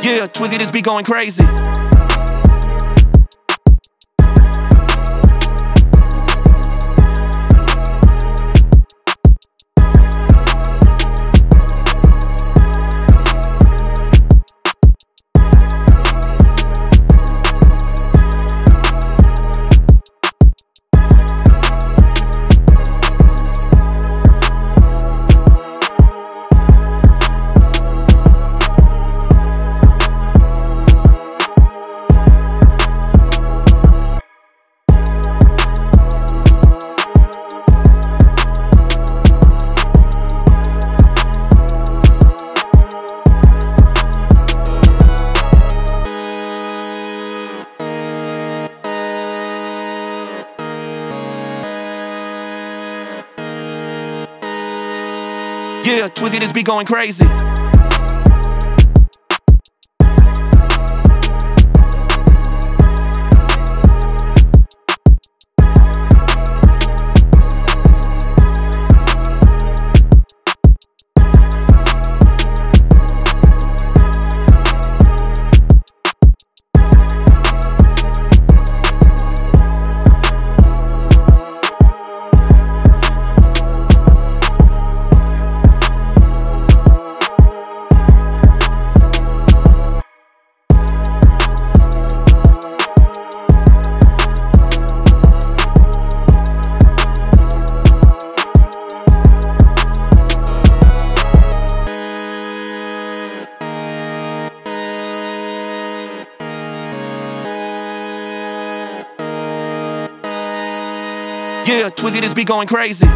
Yeah, Twizzy, this be going crazy. Yeah, Twizzy, this be going crazy. Yeah, Twizzy, this be going crazy.